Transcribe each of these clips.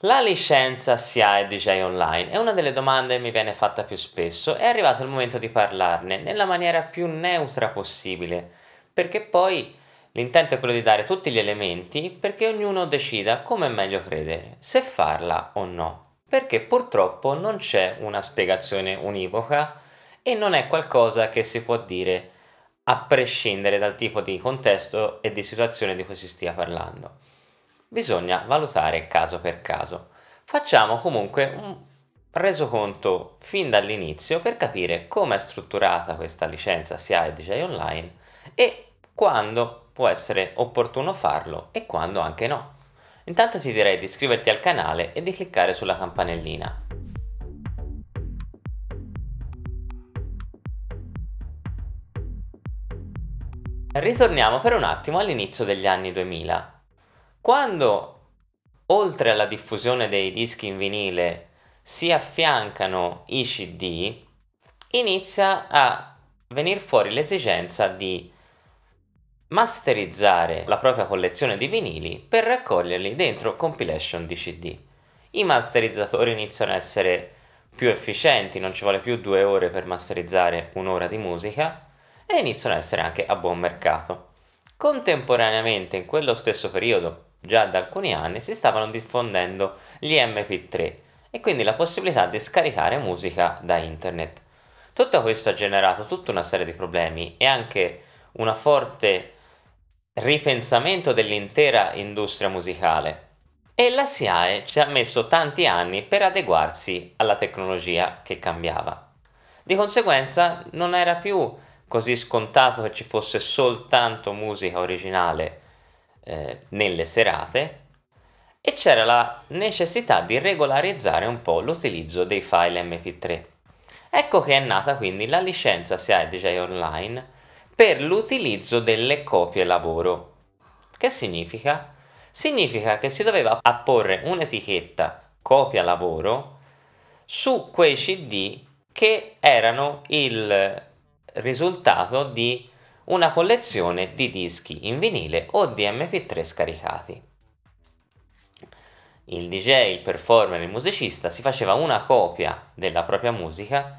La licenza SIAE DJ Online è una delle domande che mi viene fatta più spesso. È arrivato il momento di parlarne nella maniera più neutra possibile, perché poi l'intento è quello di dare tutti gli elementi perché ognuno decida come è meglio credere, se farla o no. Perché purtroppo non c'è una spiegazione univoca e non è qualcosa che si può dire a prescindere dal tipo di contesto e di situazione di cui si stia parlando bisogna valutare caso per caso. Facciamo comunque un resoconto fin dall'inizio per capire come è strutturata questa licenza SIA DJ Online e quando può essere opportuno farlo e quando anche no. Intanto ti direi di iscriverti al canale e di cliccare sulla campanellina. Ritorniamo per un attimo all'inizio degli anni 2000. Quando oltre alla diffusione dei dischi in vinile si affiancano i CD, inizia a venire fuori l'esigenza di masterizzare la propria collezione di vinili per raccoglierli dentro compilation di CD. I masterizzatori iniziano a essere più efficienti, non ci vuole più due ore per masterizzare un'ora di musica e iniziano a essere anche a buon mercato. Contemporaneamente, in quello stesso periodo, già da alcuni anni si stavano diffondendo gli MP3 e quindi la possibilità di scaricare musica da internet. Tutto questo ha generato tutta una serie di problemi e anche un forte ripensamento dell'intera industria musicale. E la SIAE ci ha messo tanti anni per adeguarsi alla tecnologia che cambiava. Di conseguenza non era più così scontato che ci fosse soltanto musica originale eh, nelle serate e c'era la necessità di regolarizzare un po' l'utilizzo dei file MP3. Ecco che è nata quindi la licenza SIAE DJ Online per l'utilizzo delle copie lavoro. Che significa? Significa che si doveva apporre un'etichetta copia lavoro su quei CD che erano il risultato di una collezione di dischi in vinile o di mp3 scaricati. Il DJ, il performer, il musicista si faceva una copia della propria musica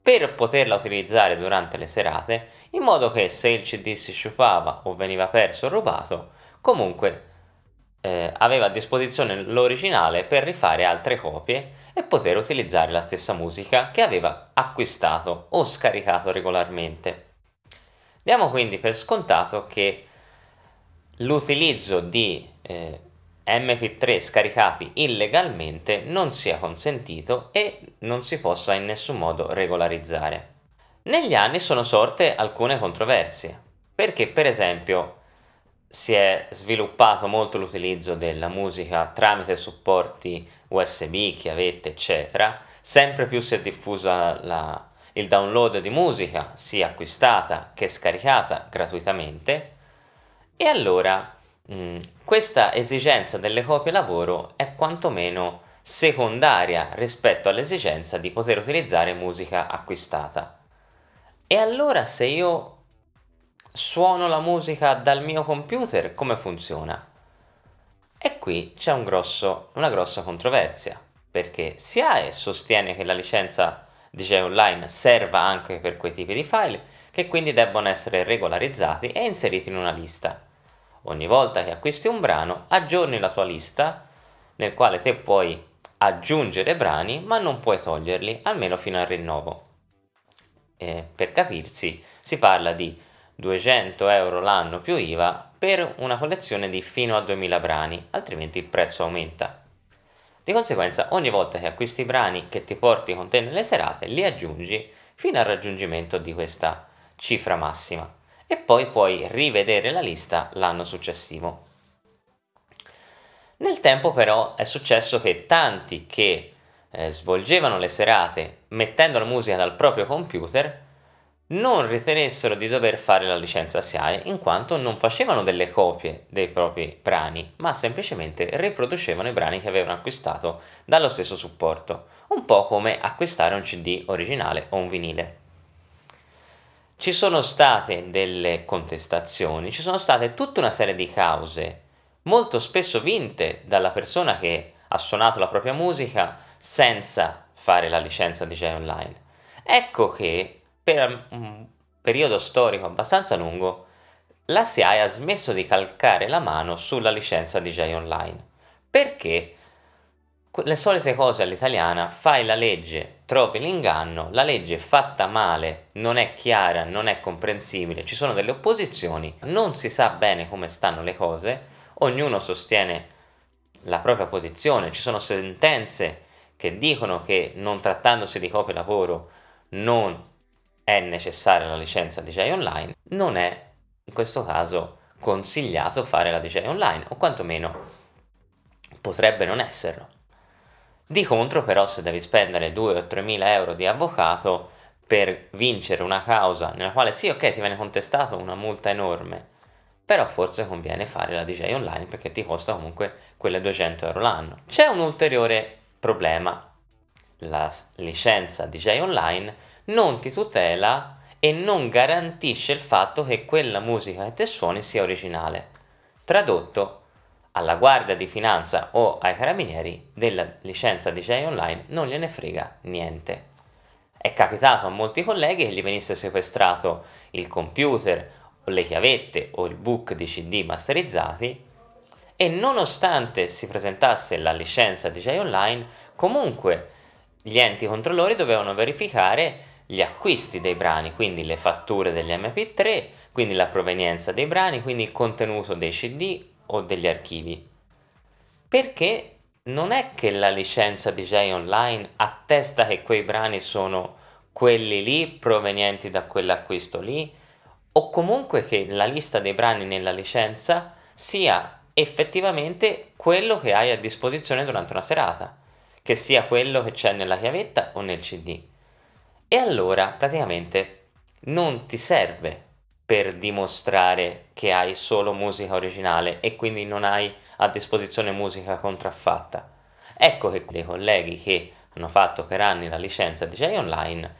per poterla utilizzare durante le serate, in modo che se il CD si sciupava o veniva perso o rubato, comunque eh, aveva a disposizione l'originale per rifare altre copie e poter utilizzare la stessa musica che aveva acquistato o scaricato regolarmente. Diamo quindi per scontato che l'utilizzo di eh, MP3 scaricati illegalmente non sia consentito e non si possa in nessun modo regolarizzare. Negli anni sono sorte alcune controversie, perché per esempio si è sviluppato molto l'utilizzo della musica tramite supporti USB, chiavette, eccetera, sempre più si è diffusa la, il download di musica sia acquistata che scaricata gratuitamente e allora mh, mm, questa esigenza delle copie lavoro è quantomeno secondaria rispetto all'esigenza di poter utilizzare musica acquistata. E allora se io suono la musica dal mio computer, come funziona? E qui c'è un grosso, una grossa controversia, perché SIAE sostiene che la licenza DJ Online serva anche per quei tipi di file che quindi debbono essere regolarizzati e inseriti in una lista. Ogni volta che acquisti un brano aggiorni la tua lista nel quale te puoi aggiungere brani ma non puoi toglierli almeno fino al rinnovo. E per capirsi si parla di 200 euro l'anno più IVA per una collezione di fino a 2000 brani, altrimenti il prezzo aumenta. Di conseguenza ogni volta che acquisti brani che ti porti con te nelle serate li aggiungi fino al raggiungimento di questa cifra massima e poi puoi rivedere la lista l'anno successivo. Nel tempo però è successo che tanti che eh, svolgevano le serate mettendo la musica dal proprio computer non ritenessero di dover fare la licenza SIAE in quanto non facevano delle copie dei propri brani, ma semplicemente riproducevano i brani che avevano acquistato dallo stesso supporto, un po' come acquistare un CD originale o un vinile. Ci sono state delle contestazioni, ci sono state tutta una serie di cause, molto spesso vinte dalla persona che ha suonato la propria musica senza fare la licenza DJ online. Ecco che per un periodo storico abbastanza lungo la SIAE ha smesso di calcare la mano sulla licenza DJ online. Perché? Le solite cose all'italiana, fai la legge, trovi l'inganno, la legge è fatta male, non è chiara, non è comprensibile, ci sono delle opposizioni, non si sa bene come stanno le cose, ognuno sostiene la propria posizione, ci sono sentenze che dicono che non trattandosi di copia lavoro non è necessaria la licenza DJ online, non è in questo caso consigliato fare la DJ online o quantomeno potrebbe non esserlo. Di contro però se devi spendere 2 o 3 mila euro di avvocato per vincere una causa nella quale sì ok ti viene contestato una multa enorme, però forse conviene fare la DJ online perché ti costa comunque quelle 200 euro l'anno. C'è un ulteriore problema, la licenza DJ online non ti tutela e non garantisce il fatto che quella musica che te suoni sia originale. Tradotto, alla Guardia di Finanza o ai Carabinieri della licenza DJ online non gliene frega niente. È capitato a molti colleghi che gli venisse sequestrato il computer o le chiavette o il book di CD masterizzati e nonostante si presentasse la licenza DJ online, comunque gli enti controllori dovevano verificare gli acquisti dei brani, quindi le fatture degli MP3, quindi la provenienza dei brani, quindi il contenuto dei CD o degli archivi. Perché non è che la licenza DJ online attesta che quei brani sono quelli lì provenienti da quell'acquisto lì o comunque che la lista dei brani nella licenza sia effettivamente quello che hai a disposizione durante una serata, che sia quello che c'è nella chiavetta o nel CD. E allora praticamente non ti serve per dimostrare che hai solo musica originale e quindi non hai a disposizione musica contraffatta. Ecco che dei colleghi che hanno fatto per anni la licenza DJ online,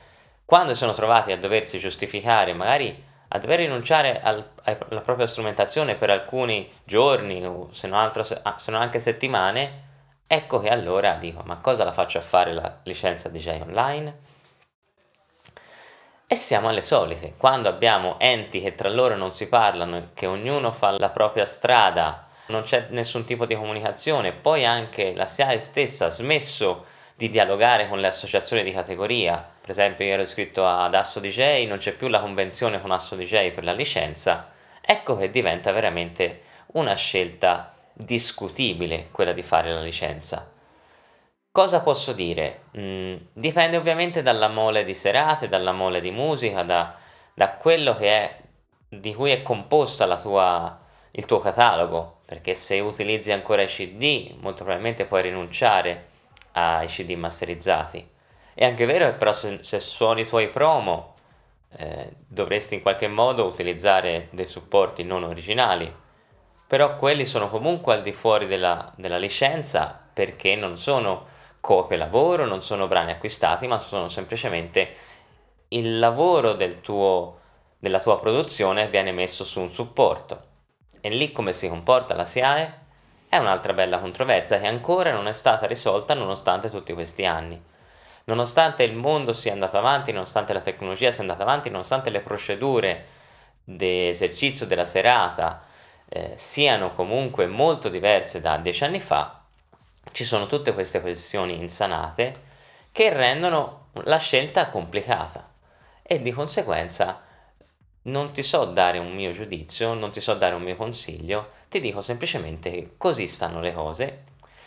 quando sono trovati a doversi giustificare, magari a dover rinunciare al, alla propria strumentazione per alcuni giorni o se non, altro, se non anche settimane, ecco che allora dico ma cosa la faccio a fare la licenza DJ online? E siamo alle solite, quando abbiamo enti che tra loro non si parlano, che ognuno fa la propria strada, non c'è nessun tipo di comunicazione, poi anche la SIAE stessa ha smesso di dialogare con le associazioni di categoria, per esempio io ero iscritto ad Asso DJ, non c'è più la convenzione con Asso DJ per la licenza, ecco che diventa veramente una scelta discutibile quella di fare la licenza. Cosa posso dire? Mm, dipende ovviamente dalla mole di serate, dalla mole di musica, da, da quello che è, di cui è composta tua, il tuo catalogo, perché se utilizzi ancora i CD, molto probabilmente puoi rinunciare ai CD masterizzati. È anche vero che però se, se suoni i tuoi promo eh, dovresti in qualche modo utilizzare dei supporti non originali, però quelli sono comunque al di fuori della, della licenza perché non sono copie lavoro, non sono brani acquistati, ma sono semplicemente il lavoro del tuo, della tua produzione viene messo su un supporto. E lì come si comporta la SIAE è un'altra bella controversia che ancora non è stata risolta nonostante tutti questi anni. Nonostante il mondo sia andato avanti, nonostante la tecnologia sia andata avanti, nonostante le procedure di esercizio della serata eh, siano comunque molto diverse da dieci anni fa, ci sono tutte queste questioni insanate che rendono la scelta complicata e di conseguenza non ti so dare un mio giudizio, non ti so dare un mio consiglio, ti dico semplicemente che così stanno le cose.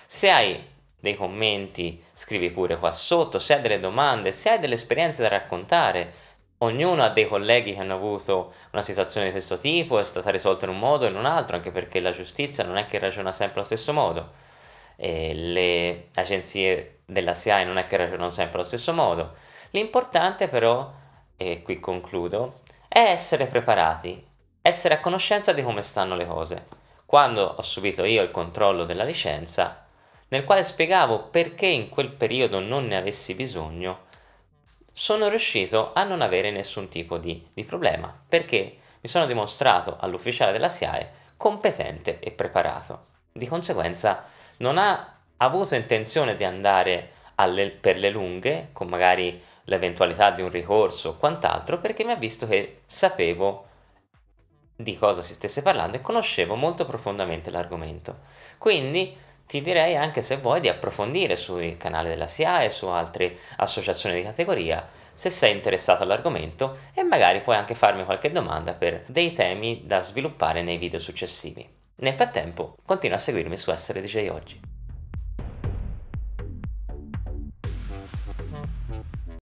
Se hai dei commenti, scrivi pure qua sotto, se hai delle domande, se hai delle esperienze da raccontare, ognuno ha dei colleghi che hanno avuto una situazione di questo tipo, è stata risolta in un modo o in un altro, anche perché la giustizia non è che ragiona sempre allo stesso modo eh, le agenzie della SIAE non è che ragionano sempre allo stesso modo. L'importante però, e qui concludo, è essere preparati, essere a conoscenza di come stanno le cose. Quando ho subito io il controllo della licenza, nel quale spiegavo perché in quel periodo non ne avessi bisogno, sono riuscito a non avere nessun tipo di, di problema, perché mi sono dimostrato all'ufficiale della SIAE competente e preparato. Di conseguenza non ha avuto intenzione di andare alle, per le lunghe, con magari l'eventualità di un ricorso o quant'altro, perché mi ha visto che sapevo di cosa si stesse parlando e conoscevo molto profondamente l'argomento. Quindi ti direi anche se vuoi di approfondire sul canale della SIA e su altre associazioni di categoria se sei interessato all'argomento e magari puoi anche farmi qualche domanda per dei temi da sviluppare nei video successivi. Nel frattempo continua a seguirmi su Essere DJ Oggi.